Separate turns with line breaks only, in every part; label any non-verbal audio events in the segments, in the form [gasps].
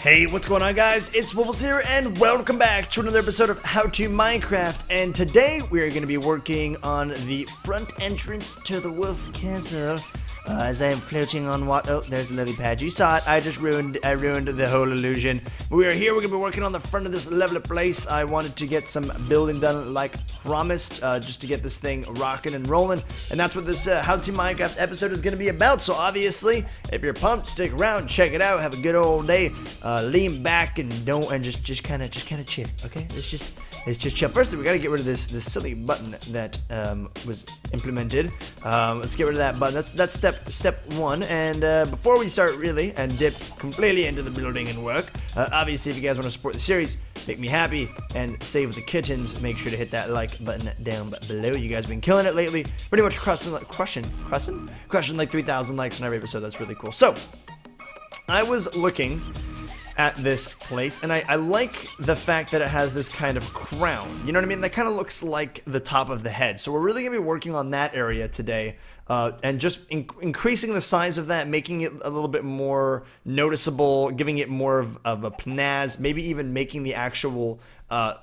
Hey, what's going on guys? It's Woofless here and welcome back to another episode of How to Minecraft and today we are going to be working on the front entrance to the Woof Castle uh, as I am floating on what? Oh, there's the lily pad. You saw it. I just ruined. I ruined the whole illusion. We are here. We're gonna be working on the front of this lovely place. I wanted to get some building done, like promised, uh, just to get this thing rocking and rolling. And that's what this uh, How to Minecraft episode is gonna be about. So obviously, if you're pumped, stick around, check it out, have a good old day, uh, lean back and don't and just just kind of just kind of chill. Okay, let's just it's just chill. First, we got to get rid of this this silly button that um, was implemented. Um, let's get rid of that button. That's that's step step one. And uh, before we start really and dip completely into the building and work, uh, obviously, if you guys want to support the series, make me happy and save the kittens, make sure to hit that like button down below. You guys have been killing it lately. Pretty much crushing, crushing, crushing, crushing like 3,000 likes on every episode. That's really cool. So, I was looking at this place, and I, I, like the fact that it has this kind of crown. You know what I mean? That kind of looks like the top of the head. So we're really going to be working on that area today, uh, and just in increasing the size of that, making it a little bit more noticeable, giving it more of, of a pizzazz, maybe even making the actual uh,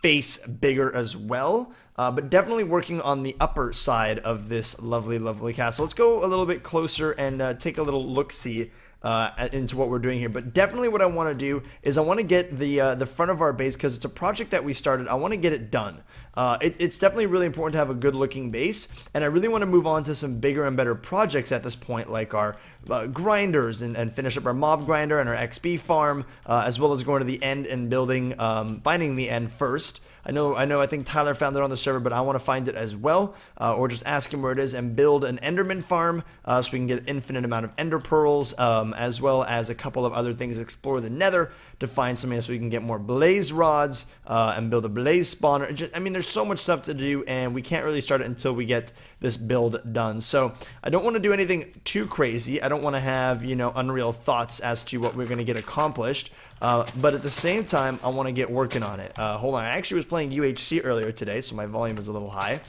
face bigger as well. Uh, but definitely working on the upper side of this lovely, lovely castle. Let's go a little bit closer and uh, take a little look-see uh, into what we're doing here. But definitely what I want to do is I want to get the uh, the front of our base because it's a project that we started. I want to get it done. Uh, it, it's definitely really important to have a good looking base and I really want to move on to some bigger and better projects at this point like our uh, grinders and, and, finish up our mob grinder and our XP farm uh, as well as going to the end and building um, finding the end first. I know, I know. I think Tyler found it on the server, but I want to find it as well, uh, or just ask him where it is and build an Enderman farm uh, so we can get infinite amount of Ender pearls, um, as well as a couple of other things. Explore the Nether to find something so we can get more blaze rods uh, and build a blaze spawner. Just, I mean, there's so much stuff to do, and we can't really start it until we get this build done. So I don't want to do anything too crazy. I don't want to have you know unreal thoughts as to what we're going to get accomplished. Uh, but at the same time, I want to get working on it. Uh, hold on, I actually was playing UHC earlier today, so my volume is a little high.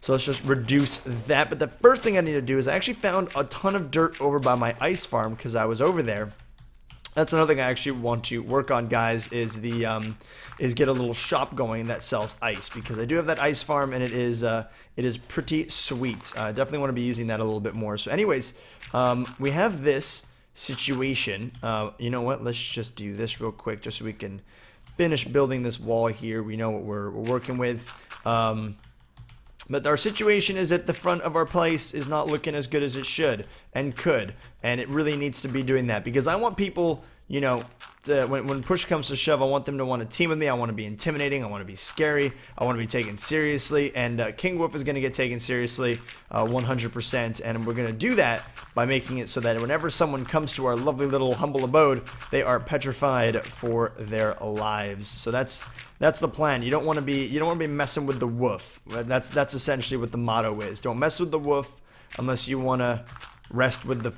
So let's just reduce that. But the first thing I need to do is I actually found a ton of dirt over by my ice farm because I was over there. That's another thing I actually want to work on, guys. Is the um, is get a little shop going that sells ice because I do have that ice farm and it is uh, it is pretty sweet. I definitely want to be using that a little bit more. So, anyways, um, we have this situation. Uh, you know what? Let's just do this real quick just so we can finish building this wall here. We know what we're, we're working with. Um, but our situation is that the front of our place is not looking as good as it should and could. And it really needs to be doing that because I want people you know, when, when push comes to shove, I want them to want to team with me. I want to be intimidating. I want to be scary. I want to be taken seriously. And uh, King Wolf is going to get taken seriously uh, 100%. And we're going to do that by making it so that whenever someone comes to our lovely little humble abode, they are petrified for their lives. So that's that's the plan. You don't want to be you don't want to be messing with the wolf. That's that's essentially what the motto is. Don't mess with the wolf unless you want to rest with the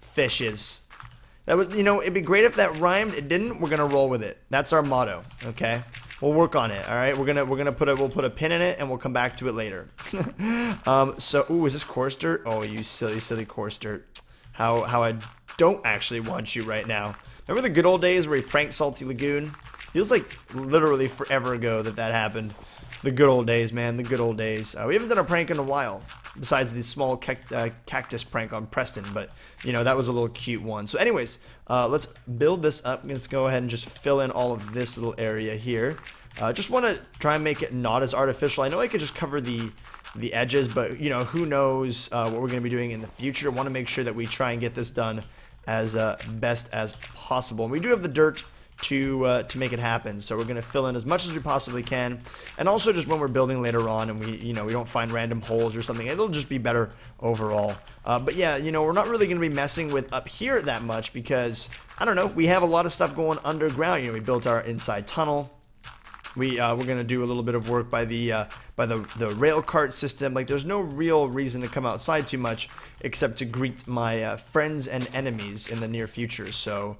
fishes. That would, you know, it'd be great if that rhymed. It didn't. We're gonna roll with it. That's our motto. Okay. We'll work on it. All right. We're gonna we're gonna put a we'll put a pin in it and we'll come back to it later. [laughs] um. So, ooh, is this coarse dirt? Oh, you silly silly coarse dirt. How how I don't actually want you right now. Remember the good old days where we pranked Salty Lagoon? Feels like literally forever ago that that happened. The good old days, man. The good old days. Uh, we haven't done a prank in a while besides the small uh, cactus prank on Preston, but you know that was a little cute one. So, anyways, uh, let's build this up. Let's go ahead and just fill in all of this little area here. Uh, just want to try and make it not as artificial. I know I could just cover the the edges, but you know who knows uh, what we're going to be doing in the future. Want to make sure that we try and get this done as uh, best as possible. And we do have the dirt to uh, to make it happen. So we're going to fill in as much as we possibly can, and also just when we're building later on, and we you know we don't find random holes or something, it'll just be better overall. Uh, but yeah, you know we're not really going to be messing with up here that much because I don't know we have a lot of stuff going underground. You know we built our inside tunnel. We uh, we're gonna do a little bit of work by the uh, by the the rail cart system. Like there's no real reason to come outside too much except to greet my uh, friends and enemies in the near future. So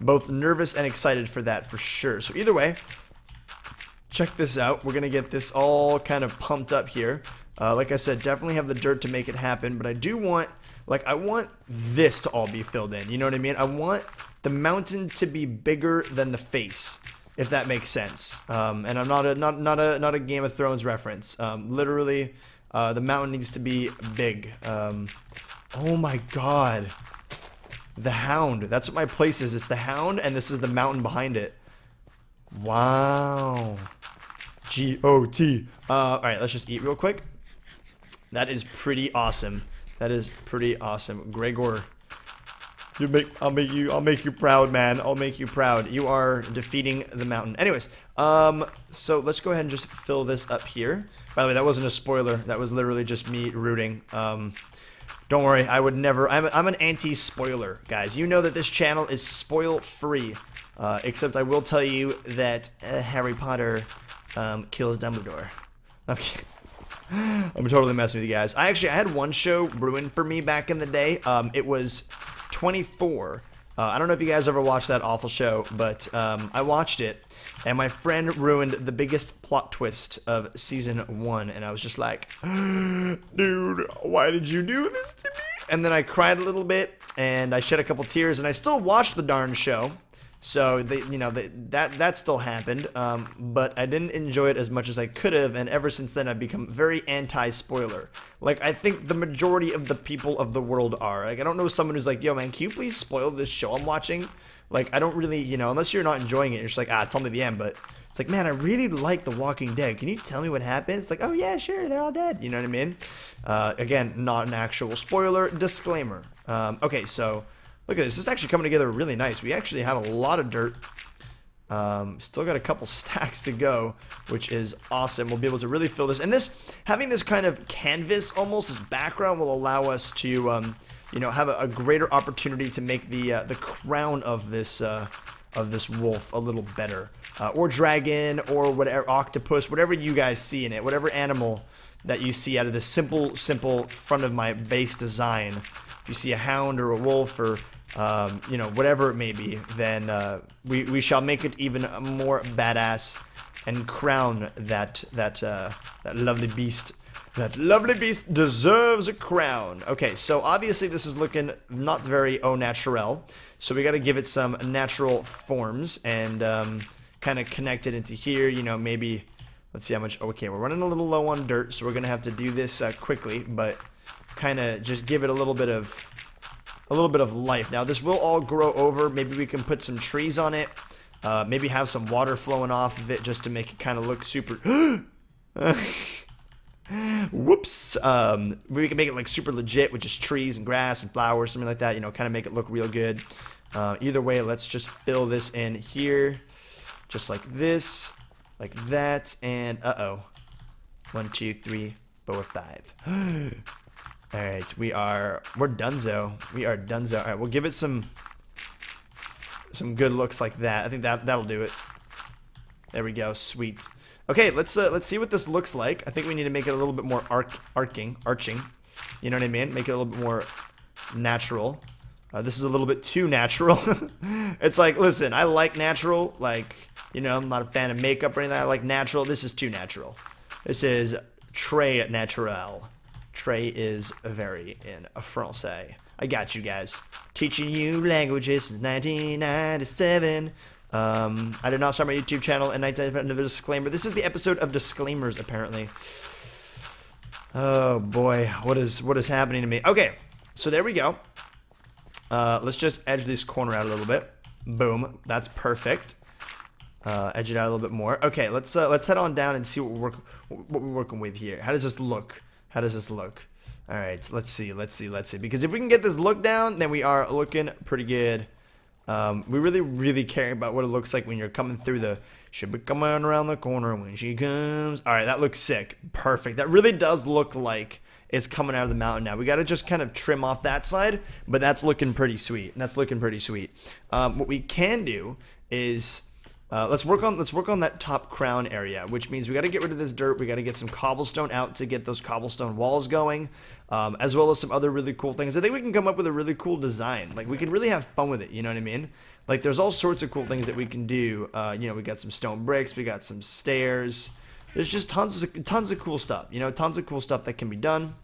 both nervous and excited for that for sure. So either way, check this out. We're going to get this all kind of pumped up here. Uh, like I said, definitely have the dirt to make it happen, but I do want, like, I want this to all be filled in. You know what I mean? I want the mountain to be bigger than the face, if that makes sense. Um, and I'm not a not not a not a Game of Thrones reference. Um, literally, uh, the mountain needs to be big. Um, oh my God, the Hound. That's what my place is. It's the Hound, and this is the mountain behind it. Wow. G O T. Uh, all right, let's just eat real quick. That is pretty awesome. That is pretty awesome, Gregor. You make, I'll make you, I'll make you proud, man. I'll make you proud. You are defeating the mountain. Anyways, um, so let's go ahead and just fill this up here. By the way, that wasn't a spoiler. That was literally just me rooting. Um, don't worry, I would never. I'm, I'm an anti-spoiler, guys. You know that this channel is spoil-free. Uh, except I will tell you that uh, Harry Potter um, kills Dumbledore. [laughs] Okay. I'm totally messing with you guys. I actually I had one show ruined for me back in the day. Um, it was 24. Uh, I don't know if you guys ever watched that awful show, but um, I watched it, and my friend ruined the biggest plot twist of season one, and I was just like, [gasps] dude, why did you do this to me? And then I cried a little bit, and I shed a couple tears, and I still watched the darn show. So they, you know, that that still happened, um, but I didn't enjoy it as much as I could have, and ever since then I've become very anti-spoiler. Like I think the majority of the people of the world are. Like I don't know someone who's like, "Yo, man, can you please spoil this show I'm watching?" Like I don't really, you know, unless you're not enjoying it, you're just like, "Ah, tell me the end." But it's like, man, I really like The Walking Dead. Can you tell me what happens? It's like, oh yeah, sure, they're all dead. You know what I mean? Uh, again, not an actual spoiler. Disclaimer. Um, okay, so Look at this. This is actually coming together really nice. We actually have a lot of dirt. Um, still got a couple [laughs] stacks to go, which is awesome. We'll be able to really fill this. And this, having this kind of canvas almost as background will allow us to, um, you know, have a, a, greater opportunity to make the uh, the crown of this uh, of this wolf a little better, uh, or dragon, or whatever octopus, whatever you guys see in it, whatever animal that you see out of this simple, simple front of my base design. If you see a hound or a wolf or um, you know, whatever it may be, then uh, we, we shall make it even more badass and crown that that uh, that lovely beast. That lovely beast deserves a crown. Okay, so obviously this is looking not very au naturel, so we got to give it some natural forms and um, kind of connect it into here. You know, maybe let's see how much. Okay, we're running a little low on dirt, so we're gonna have to do this uh, quickly, but kind of just give it a little bit of a little bit of life. Now, this will all grow over. Maybe we can put some trees on it. Uh, maybe have some water flowing off of it just to make it kind of look super... [gasps] Whoops. Um, we can make it like super legit with just trees and grass and flowers, something like that. You know, kind of make it look real good. Uh, either way, let's just fill this in here. Just like this. Like that. And uh-oh. One, two, three, four, five. [gasps] All right, we are we're donezo. We are donezo. All right, we'll give it some some good looks like that. I think that that'll do it. There we go. Sweet. Okay, let's uh, let's see what this looks like. I think we need to make it a little bit more arc arcing, arching. You know what I mean? Make it a little bit more natural. Uh, this is a little bit too natural. [laughs] it's like, listen, I like natural. Like, you know, I'm not a fan of makeup or anything. I like natural. This is too natural. This is très naturel. Trey is very in a Francais. I got you guys. Teaching you languages since 1997. Um, I did not start my YouTube channel in 1997. Disclaimer. This is the episode of disclaimers, apparently. Oh boy, what is what is happening to me? Okay, so there we go. Uh, let's just edge this corner out a little bit. Boom, that's perfect. Uh, edge it out a little bit more. Okay, let's uh, let's head on down and see what we're work, what we're working with here. How does this look? How does this look? All right, let's see, let's see, let's see. Because if we can get this look down, then we are looking pretty good. Um, we really, really care about what it looks like when you're coming through the... Should be coming around the corner when she comes. All right, that looks sick. Perfect. That really does look like it's coming out of the mountain now. We got to just kind of trim off that side, but that's looking pretty sweet. That's looking pretty sweet. Um, what we can do is uh, let's work on let's work on that top crown area, which means we got to get rid of this dirt. We got to get some cobblestone out to get those cobblestone walls going, um, as well as some other really cool things. I think we can come up with a really cool design. Like we can really have fun with it. You know what I mean? Like there's all sorts of cool things that we can do. Uh, you know, we got some stone bricks, we got some stairs. There's just tons of tons of cool stuff. You know, tons of cool stuff that can be done.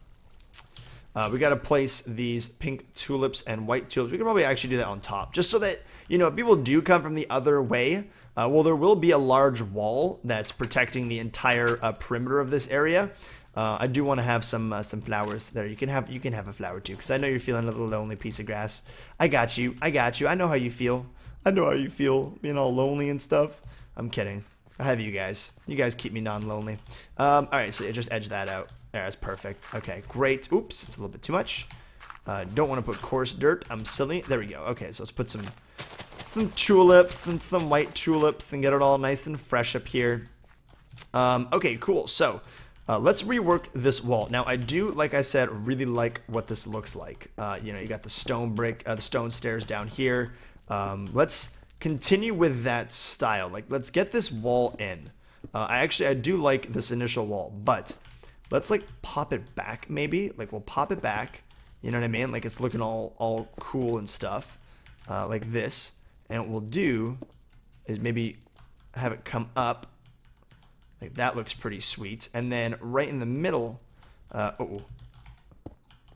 Uh, we got to place these pink tulips and white tulips. We could probably actually do that on top, just so that you know, if people do come from the other way, uh, well, there will be a large wall that's protecting the entire uh, perimeter of this area. Uh, I do want to have some uh, some flowers there. You can have you can have a flower too, because I know you're feeling a little lonely piece of grass. I got you. I got you. I know how you feel. I know how you feel being all lonely and stuff. I'm kidding. I have you guys. You guys keep me non-lonely. Um, all right, so just edge that out. There, that's perfect. Okay, great. Oops, it's a little bit too much. Uh, don't want to put coarse dirt. I'm silly. There we go. Okay, so let's put some some tulips and some white tulips and get it all nice and fresh up here. Um, okay, cool. So uh, let's rework this wall. Now, I do, like I said, really like what this looks like. Uh, you know, you got the stone brick, uh, the stone stairs down here. Um, let's continue with that style. Like, let's get this wall in. Uh, I actually, I do like this initial wall, but let's like pop it back maybe. Like, we'll pop it back. You know what I mean? Like, it's looking all, all cool and stuff. Uh, like this. And what we'll do is maybe have it come up like that looks pretty sweet. And then right in the middle, uh, oh,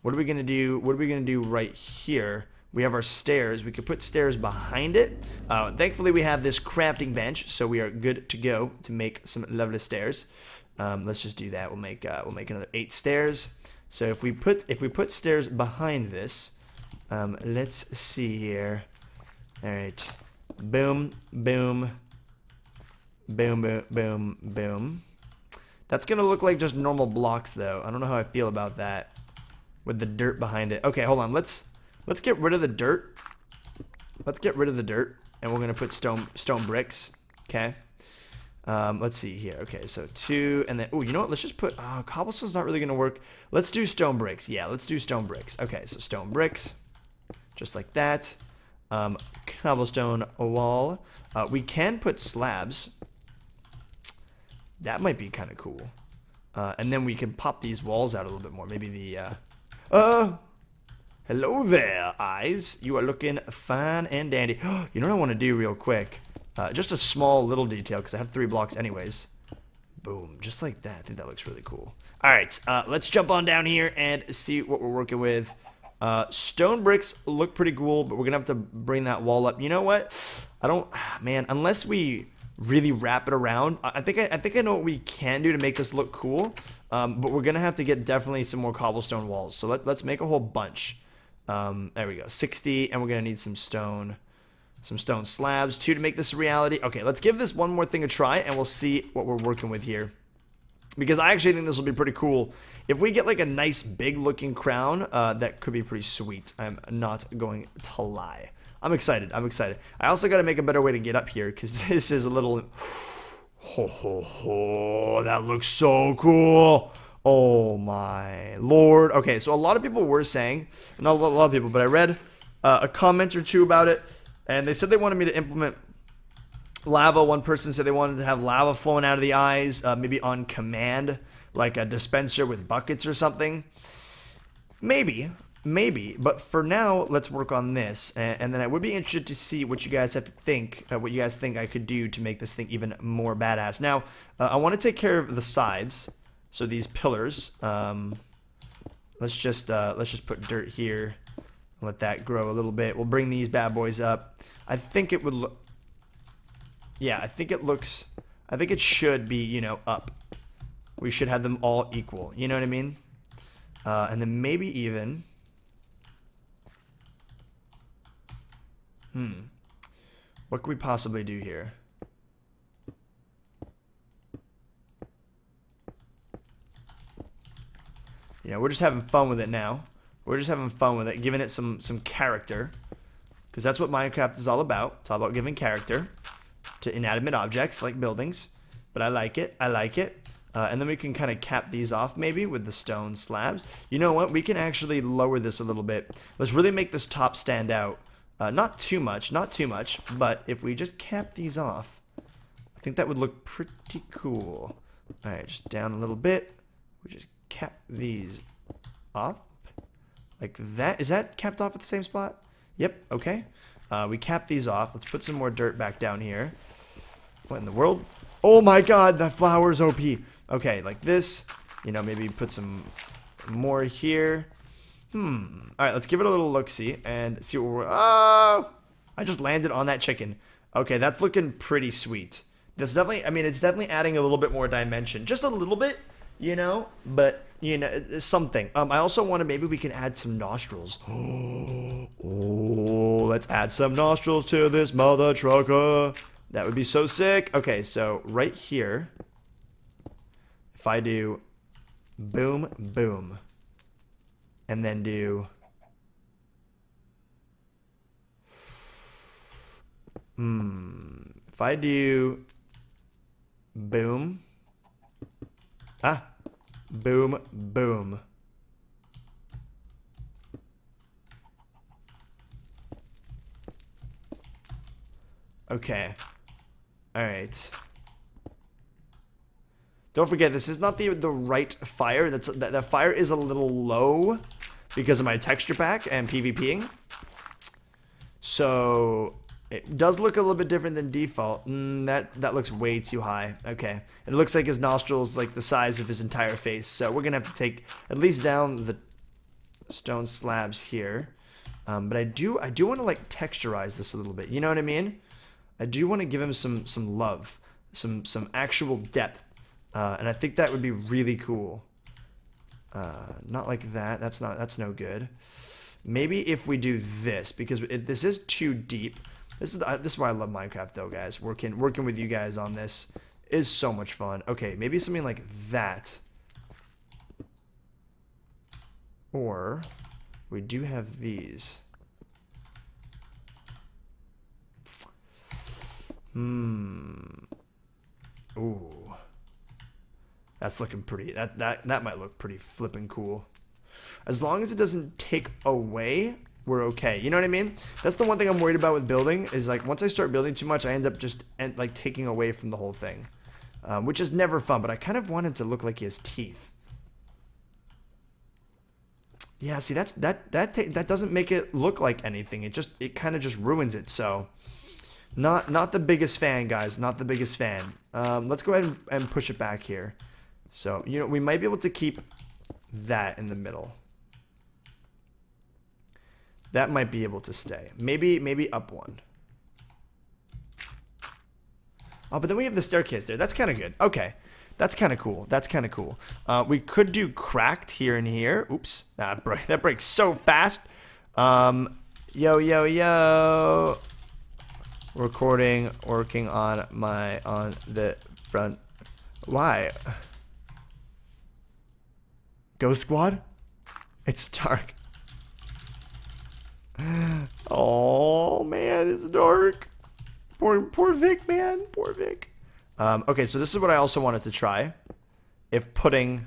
what are we gonna do? What are we gonna do right here? We have our stairs. We could put stairs behind it. Uh, thankfully, we have this crafting bench, so we are good to go to make some lovely stairs. Um, let's just do that. We'll make uh, we'll make another eight stairs. So if we put if we put stairs behind this, um, let's see here. All right, boom, boom, Boom, boom, boom, boom. That's going to look like just normal blocks, though. I don't know how I feel about that with the dirt behind it. Okay, hold on. Let's let's get rid of the dirt. Let's get rid of the dirt, and we're going to put stone stone bricks. Okay. Um, let's see here. Okay, so two, and then, oh, you know what? Let's just put, oh, cobblestone's not really going to work. Let's do stone bricks. Yeah, let's do stone bricks. Okay, so stone bricks, just like that. Um, cobblestone wall. Uh, we can put slabs. That might be kind of cool. Uh, and then we can pop these walls out a little bit more. Maybe the, uh... Uh! Hello there, eyes. You are looking fine and dandy. [gasps] you know what I want to do real quick? Uh, just a small little detail, because I have three blocks anyways. Boom, just like that. I think that looks really cool. Alright, uh, let's jump on down here and see what we're working with. Uh, stone bricks look pretty cool, but we're to have to bring that wall up. You know what? I don't... Man, unless we really wrap it around. I think I, I, think I know what we can do to make this look cool. Um, but we're gonna have to get definitely some more cobblestone walls. So let, let's make a whole bunch. Um, there we go, 60, and we're gonna need some stone, some stone slabs too to make this a reality. Okay, let's give this one more thing a try, and we'll see what we're working with here. Because I actually think this will be pretty cool. If we get like a nice big looking crown, uh, that could be pretty sweet. I'm not going to lie. I'm excited. I'm excited. I also got to make a better way to get up here because [laughs] this is a little... [sighs] Ho, ho, ho. That looks so cool. Oh my lord. Okay, so a lot of people were saying, not a lot of people, but I read uh, a comment or two about it, and they said they wanted me to implement lava. One person said they wanted to have lava flowing out of the eyes, uh, maybe on command, like a dispenser with buckets or something. Maybe. Maybe, but for now, let's work on this, and, and, then I would be interested to see what you guys have to think, uh, what you guys think I could do to make this thing even more badass. Now, uh, I want to take care of the sides, so these pillars. Um, let's just uh, let's just put dirt here, let that grow a little bit. We'll bring these bad boys up. I think it would look. Yeah, I think it looks. I think it should be, you know, up. We should have them all equal. You know what I mean? Uh, and then maybe even. Hmm. What could we possibly do here? Yeah, we're just having fun with it now. We're just having fun with it, giving it some some character. Because that's what Minecraft is all about. It's all about giving character to inanimate objects like buildings. But I like it. I like it. Uh, and then we can kind of cap these off maybe with the stone slabs. You know what? We can actually lower this a little bit. Let's really make this top stand out. Uh, not too much, not too much, but if we just cap these off, I think that would look pretty cool. Alright, just down a little bit. We just cap these off. Like that. Is that capped off at the same spot? Yep, okay. Uh, we cap these off. Let's put some more dirt back down here. What in the world? Oh my god, that flower's OP. Okay, like this. You know, maybe put some more here. Hmm. All right, let's give it a little look-see and see what we're... Oh! I just landed on that chicken. Okay, that's looking pretty sweet. That's definitely, I mean, it's definitely adding a little bit more dimension. Just a little bit, you know, but, you know, something. Um, I also want to, maybe we can add some nostrils. [gasps] Oh, let's add some nostrils to this mother trucker. That would be so sick. Okay, so right here, if I do boom, boom, and then do Hmm. If I do boom. Ah. Boom, boom. Okay. Alright. Don't forget, this is not the the right fire. That's that, that fire is a little low because of my texture pack and PvPing. So it does look a little bit different than default. Mm, that that looks way too high. Okay. It looks like his nostrils like the size of his entire face. So we're gonna have to take at least down the stone slabs here. Um, but I do I do want to like texturize this a little bit. You know what I mean? I do want to give him some some love, some some actual depth, uh, and I think that would be really cool. Uh, not like that. That's not that's no good. Maybe if we do this because it, this is too deep. This is the, this is why I love Minecraft though, guys. Working working with you guys on this is so much fun. Okay, maybe something like that. Or we do have these. Hmm. Ooh. That's looking pretty. That that that might look pretty flipping cool. As long as it doesn't take away we're okay. You know what I mean? That's the one thing I'm worried about with building is like once I start building too much, I end up just end, like taking away from the whole thing, um, which is never fun. But I kind of want him to look like he has teeth. Yeah, see that's that that that doesn't make it look like anything. It just it kind of just ruins it. So, not not the biggest fan, guys. Not the biggest fan. Um, let's go ahead and, and push it back here. So you know we might be able to keep that in the middle. That might be able to stay. Maybe, maybe up one. Oh, but then we have the staircase there. That's kind of good. Okay. That's kind of cool. That's kind of cool. Uh, we could do cracked here and here. Oops. That, break, that breaks so fast. Um, yo, yo, yo. Recording, working on my, on the front. Why? Ghost Squad? It's dark. [laughs] oh man, it's dark. Poor poor Vikk, man. Poor Vikk. Um, okay, so this is what I also wanted to try. If putting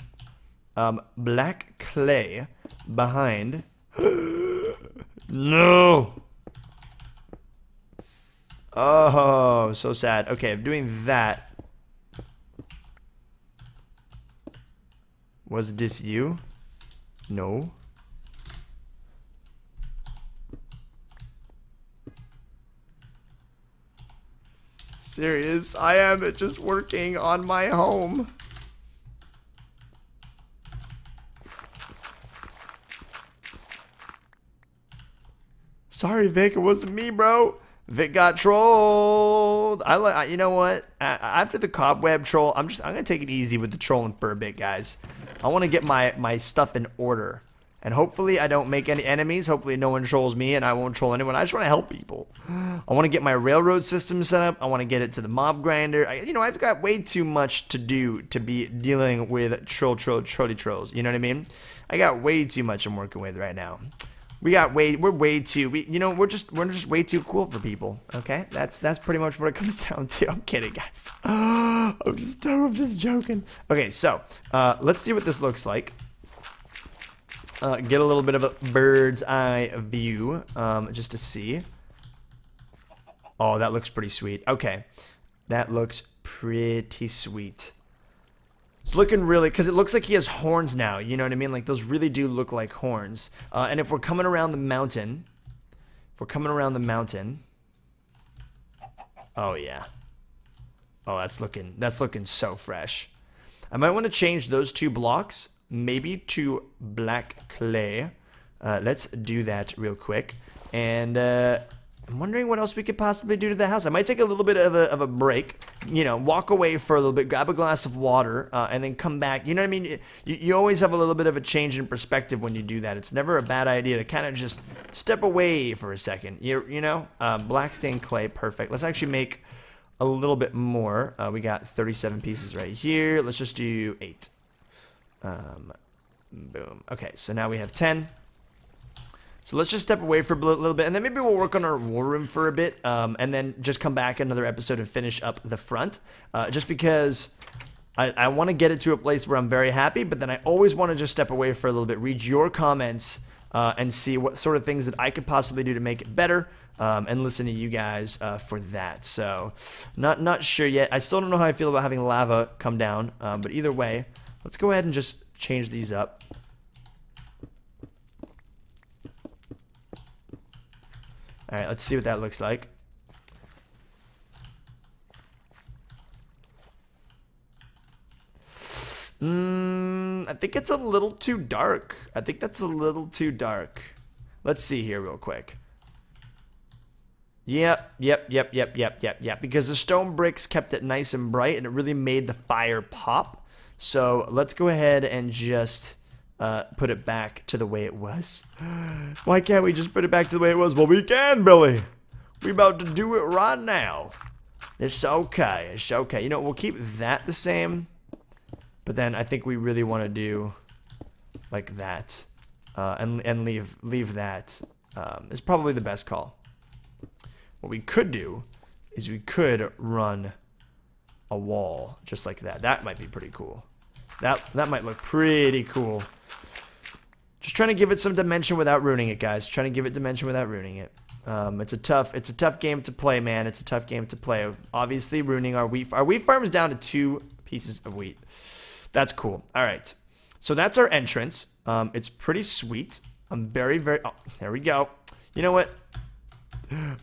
um, black clay behind. [gasps] no. Oh, so sad. Okay, I'm doing that. Was this you? No. serious. I am just working on my home. Sorry, Vikk. It wasn't me, bro. Vikk got trolled. I like. You know what? After the cobweb troll, I'm just. I'm gonna take it easy with the trolling for a bit, guys. I want to get my my stuff in order. And hopefully I don't make any enemies. Hopefully no one trolls me and I won't troll anyone. I just want to help people. I want to get my railroad system set up. I want to get it to the mob grinder. I, you know, I've got way too much to do to be dealing with troll, troll, trolly trolls. You know what I mean? I got way too much I'm working with right now. We got way, we're way too, we, you know, we're just, we're just way too cool for people. Okay, that's that's pretty much what it [laughs] comes down to. I'm kidding, guys. [gasps] I'm just, I'm just joking. Okay, so uh, let's see what this looks like uh, get a little bit of a bird's eye view um, just to see. Oh, that looks pretty sweet. Okay, that looks pretty sweet. It's looking really, because it looks like he has horns now, you know what I mean? Like, those really do look like horns. Uh, and if we're coming around the mountain, if we're coming around the mountain, oh yeah. Oh, that's looking, that's looking so fresh. I might want to change those two blocks maybe to black clay. Uh, let's do that real quick. And uh, I'm wondering what else we could possibly do to the house. I might take a little bit of a, of a break, you know, walk away for a little bit, grab a glass of water, uh, and then come back. You know what I mean? You, you always have a little bit of a change in perspective when you do that. It's never a bad idea to kind of just step away for a second. You, you know? Uh, black stained clay, perfect. Let's actually make a little bit more. Uh, we got 37 pieces right here. Let's just do 8. Um, boom. Okay, so now we have 10. So let's just step away for a little bit, and then maybe we'll work on our war room for a bit, um, and then just come back another episode and finish up the front. Uh, just because I, I want to get it to a place where I'm very happy, but then I always want to just step away for a little bit, read your comments, uh, and see what sort of things that I could possibly do to make it better. Um, and listen to you guys uh, for that. So, not not sure yet. I still don't know how I feel about having lava come down. Um, but either way, let's go ahead and just change these up. Alright, let's see what that looks like. Mmm, I think it's a little too dark. I think that's a little too dark. Let's see here real quick. Yep, yep, yep, yep, yep, yep, yep. Because the stone bricks kept it nice and bright and it really made the fire pop. So let's go ahead and just uh, put it back to the way it was. [gasps] Why can't we just put it back to the way it was? Well, we can, Billy. We about to do it right now. It's okay. It's okay. You know, we'll keep that the same. But then I think we really want to do like that. Uh, and, and leave, leave that. Um, is probably the best call. What we could do is we could run a wall just like that. That might be pretty cool. That that might look pretty cool. Just trying to give it some dimension without ruining it, guys. Trying to give it dimension without ruining it. Um, it's a tough, it's a tough game to play, man. It's a tough game to play. Obviously, ruining our wheat. Our wheat farm is down to two pieces of wheat. That's cool. All right, so that's our entrance. Um, it's pretty sweet. I'm very, very. Oh, there we go. You know what?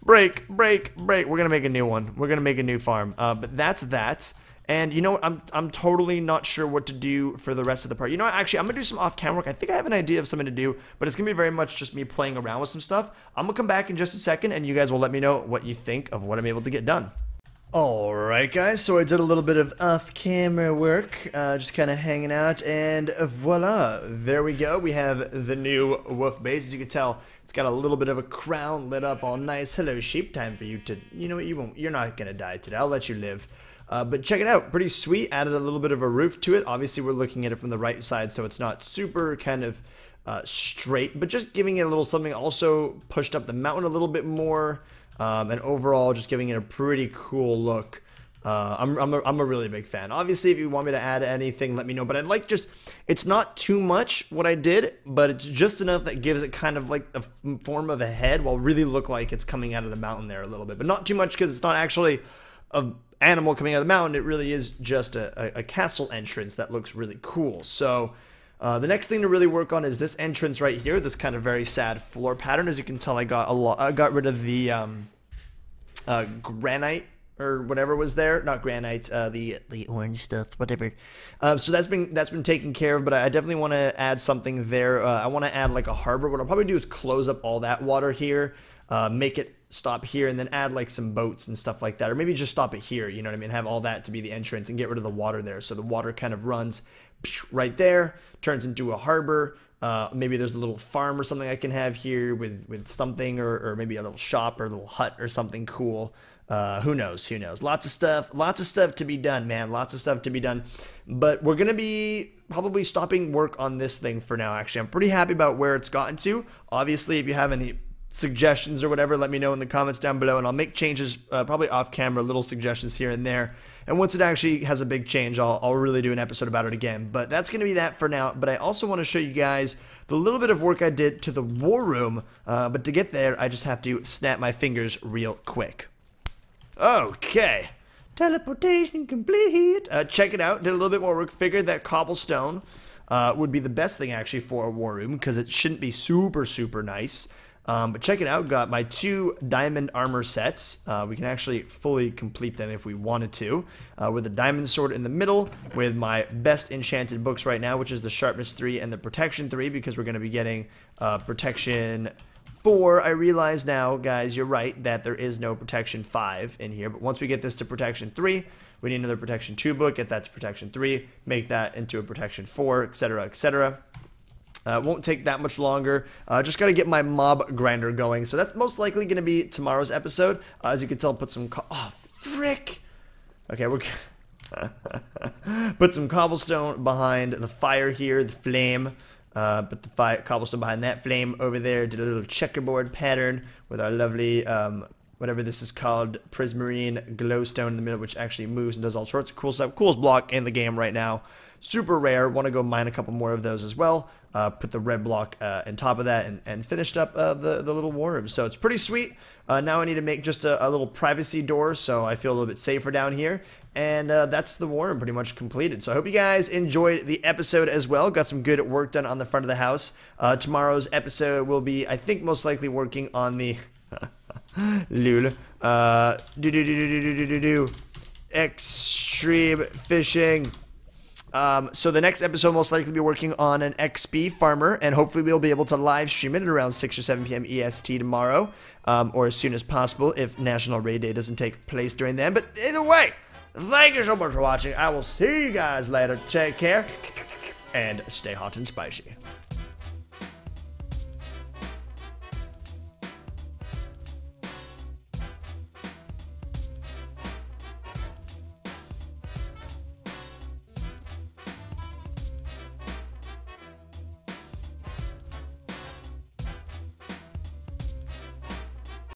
Break, break, break. We're gonna make a new one. We're gonna make a new farm. Uh, but that's that. And you know what? I'm, I'm totally not sure what to do for the rest of the part. You know what? Actually, I'm going to do some off-camera work. I think I have an idea of something to do, but it's going to be very much just me playing around with some stuff. I'm going to come back in just a second, and you guys will let me know what you think of what I'm able to get done. Alright guys, so I did a little bit of off-camera work, uh, just kind of hanging out, and voila, there we go. We have the new wolf base. As you can tell, it's got a little bit of a crown lit up all nice. Hello sheep, time for you to, you know what, you won't, you're not gonna die today. I'll let you live. Uh, but check it out, pretty sweet. Added a little bit of a roof to it. Obviously, we're looking at it from the right side, so it's not super kind of uh, straight, but just giving it a little something. Also pushed up the mountain a little bit more, um, and overall just giving it a pretty cool look. Uh, I'm, I'm, a, I'm a really big fan. Obviously, if you want me to add anything, let me know. But I'd like just, it's not too much what I did, but it's just enough that gives it kind of like the form of a head while really look like it's coming out of the mountain there a little bit. But not too much because it's not actually a animal coming out of the mountain. It really is just a, a, a castle entrance that looks really cool. So uh, the next thing to really work on is this entrance right here, this kind of very sad floor pattern. As you can tell, I got a lot. I got rid of the um, uh, granite or whatever was there, not granite, uh, the the orange stuff, whatever. Uh, so that's been that's been taken care of, but I definitely want to add something there. Uh, I want to add like a harbor. What I'll probably do is close up all that water here, uh, make it stop here and then add like some boats and stuff like that or maybe just stop it here you know what i mean? Have all that to be the entrance and get rid of the water there. So the water kind of runs [sniffs] right there turns into a harbor. Uh, maybe there's a little farm or something i can have here with with something or, or maybe a little shop or a little hut or something cool. Uh, who knows? Who knows? Lots of stuff lots of stuff to be done man. Lots of stuff to be done. But we're gonna be probably stopping work on this thing for now actually. I'm pretty happy about where it's gotten to. Obviously if you have any suggestions or whatever, let me know in the comments down below, and I'll make changes uh, probably off camera, little suggestions here and there. And once it actually has a big change, I'll, I'll really do an episode about it again. But that's going to be that for now. But I also want to show you guys the little bit of work I did to the war room. Uh, but to get there, I just have to snap my fingers real quick. Okay. Teleportation complete. Uh, check it out. Did a little bit more work. Figured that cobblestone uh, would be the best thing actually for a war room because it shouldn't be super, super nice. Um, but check it out, got my two diamond armor sets. Uh, we can actually fully complete them if we wanted to. Uh, with the diamond sword in the middle, with my best enchanted books right now, which is the sharpness 3 and the protection 3, because we're going to be getting uh, protection 4, I realize now, guys, you're right, that there is no protection 5 in here. But once we get this to protection 3, we need another protection 2 book, get that to protection 3, make that into a protection 4, etc., etc. Uh, won't take that much longer. Uh, just got to get my mob grinder going. So that's most likely going to be tomorrow's episode. Uh, as you can tell, put some... oh, frick! Okay, we're... [laughs] put some cobblestone behind the fire here, the flame. Uh, put the fire, cobblestone behind that flame over there. Did a little checkerboard pattern with our lovely, um, whatever this is called, prismarine glowstone in the middle, which actually moves and does all sorts of cool stuff. Coolest block in the game right now. Super rare. Want to go mine a couple more of those as well uh, put the red block uh, on top of that and, and finished up uh, the, the little worms. So it's pretty sweet. Uh, now I need to make just a, a, little privacy door so I feel a little bit safer down here. And uh, that's the worm pretty much completed. So I hope you guys enjoyed the episode as well. Got some good work done on the front of the house. Uh, tomorrow's episode will be, I think, most likely working on the... [laughs] Lul. Uh, do do do do do do do do. Extreme fishing. Um, so the next episode most likely be working on an XP farmer, and hopefully we'll be able to live stream it at around 6 or 7 p.m. EST tomorrow, um, or as soon as possible if National Raid Day doesn't take place during then. But either way, thank you so much for watching. I will see you guys later. Take care, and stay hot and spicy.